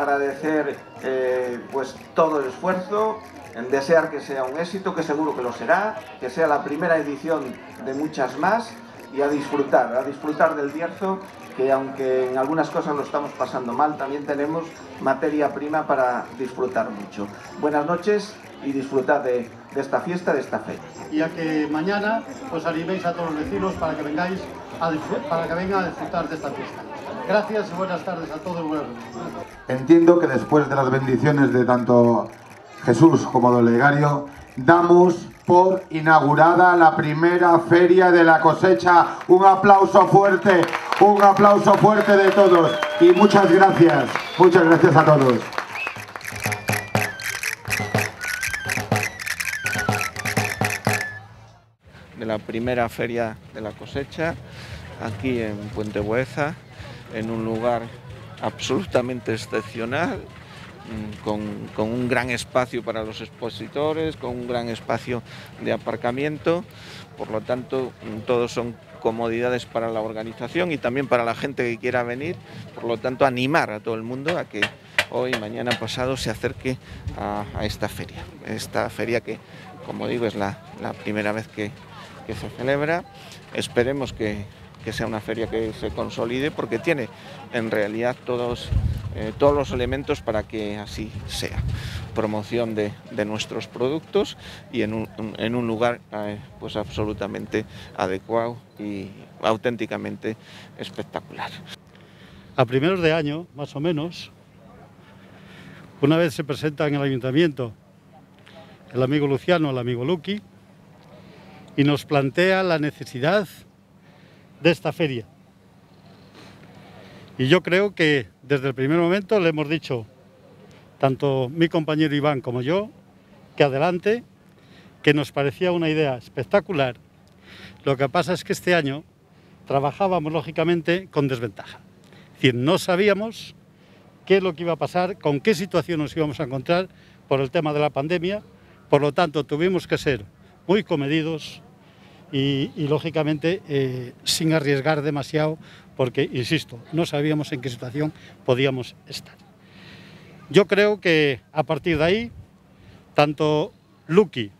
agradecer eh, pues todo el esfuerzo, en desear que sea un éxito, que seguro que lo será, que sea la primera edición de muchas más y a disfrutar, a disfrutar del Bierzo, que aunque en algunas cosas lo estamos pasando mal, también tenemos materia prima para disfrutar mucho. Buenas noches y disfrutad de, esta fiesta, de esta fe. Y a que mañana os animéis a todos los vecinos para que vengáis para que vengan a disfrutar de esta fiesta. Gracias y buenas tardes a todos. Entiendo que después de las bendiciones de tanto Jesús como Dolegario, damos por inaugurada la primera feria de la cosecha. Un aplauso fuerte, un aplauso fuerte de todos y muchas gracias, muchas gracias a todos. De la primera feria de la cosecha aquí en Puente Bueza, en un lugar absolutamente excepcional, Mm, con, un gran espacio para los expositores, con un gran espacio de aparcamiento, por lo tanto mm, todos son comodidades para la organización y también para la gente que quiera venir, por lo tanto animar a todo el mundo a que hoy, mañana, pasado se acerque a, esta feria, esta feria que como digo es la, primera vez que se celebra, esperemos que, que sea una feria que se consolide porque tiene en realidad todos, eh, todos los elementos para que así sea. Promoción de, nuestros productos y en un, lugar eh, pues absolutamente adecuado y auténticamente espectacular. A primeros de año, más o menos, una vez se presenta en el ayuntamiento el amigo Luciano, el amigo Luqui, y nos plantea la necesidad de esta feria. Y yo creo que desde el primer momento le hemos dicho, tanto mi compañero Iván como yo, que adelante, que nos parecía una idea espectacular. Lo que pasa es que este año trabajábamos lógicamente con desventaja. Es decir, no sabíamos qué es lo que iba a pasar, con qué situación nos íbamos a encontrar por el tema de la pandemia. Por lo tanto, tuvimos que ser muy comedidos, y, lógicamente eh, sin arriesgar demasiado porque, insisto, no sabíamos en qué situación podíamos estar. Yo creo que a partir de ahí, tanto Lucky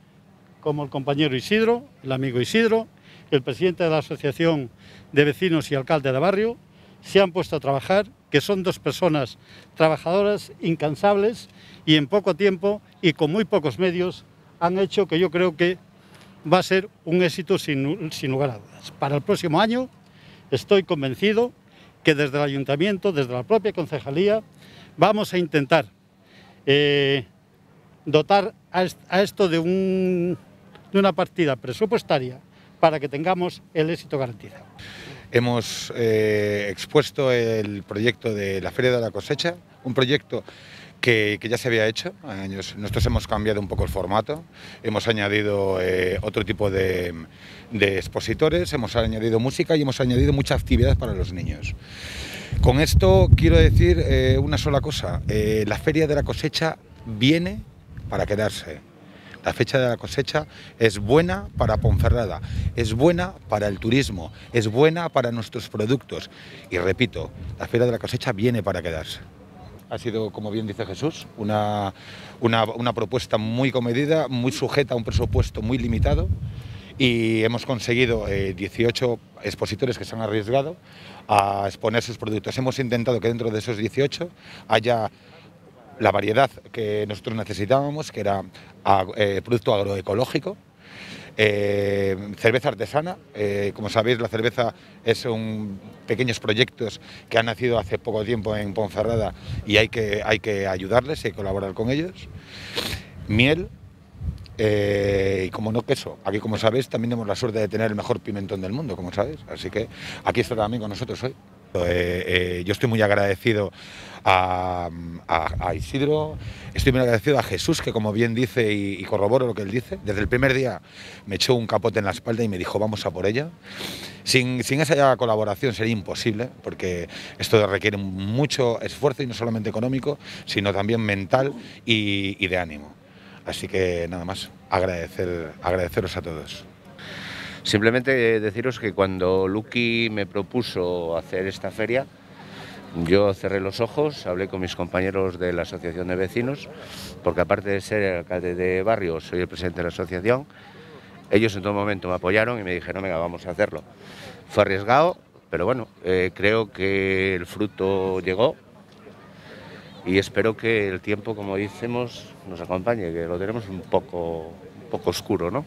como el compañero Isidro, el amigo Isidro, el presidente de la Asociación de Vecinos y Alcalde de Barrio, se han puesto a trabajar, que son dos personas trabajadoras incansables y en poco tiempo y con muy pocos medios han hecho que yo creo que va a ser un éxito sin, lugar a dudas. Para el próximo año estoy convencido que desde el ayuntamiento, desde la propia concejalía, vamos a intentar eh, dotar a, esto de, una partida presupuestaria para que tengamos el éxito garantizado. Hemos eh, expuesto el proyecto de la Feria de la Cosecha, un proyecto que, ya se había hecho. Nosotros hemos cambiado un poco el formato, hemos añadido eh, otro tipo de, expositores, hemos añadido música y hemos añadido mucha actividad para los niños. Con esto quiero decir eh, una sola cosa, eh, la feria de la cosecha viene para quedarse. La fecha de la cosecha es buena para Ponferrada, es buena para el turismo, es buena para nuestros productos. Y repito, la feria de la cosecha viene para quedarse. Ha sido, como bien dice Jesús, una, una, propuesta muy comedida, muy sujeta a un presupuesto muy limitado y hemos conseguido 18 eh, expositores que se han arriesgado a exponer sus productos. Hemos intentado que dentro de esos 18 haya la variedad que nosotros necesitábamos, que era eh, producto agroecológico, eh, cerveza artesana, eh, como sabéis la cerveza es un pequeños proyectos que han nacido hace poco tiempo en Ponferrada y hay que, hay que ayudarles y colaborar con ellos. Miel, eh, y como no queso, aquí como sabéis también tenemos la suerte de tener el mejor pimentón del mundo, como sabéis, así que aquí está también con nosotros hoy. Yo estoy muy agradecido a, Isidro, estoy muy agradecido a Jesús, que como bien dice y, corroboro lo que él dice, desde el primer día me echó un capote en la espalda y me dijo, vamos a por ella. Sin, esa colaboración sería imposible, porque esto requiere mucho esfuerzo y no solamente económico, sino también mental y, de ánimo. Así que nada más, agradecer, agradeceros a todos. Simplemente deciros que cuando Lucky me propuso hacer esta feria, Yo cerré los ojos, hablé con mis compañeros de la Asociación de Vecinos, porque aparte de ser alcalde de barrio, soy el presidente de la asociación. Ellos en todo momento me apoyaron y me dijeron, venga, vamos a hacerlo. Fue arriesgado, pero bueno, eh, creo que el fruto llegó y espero que el tiempo, como decimos, nos acompañe, que lo tenemos un poco, un poco oscuro, ¿no?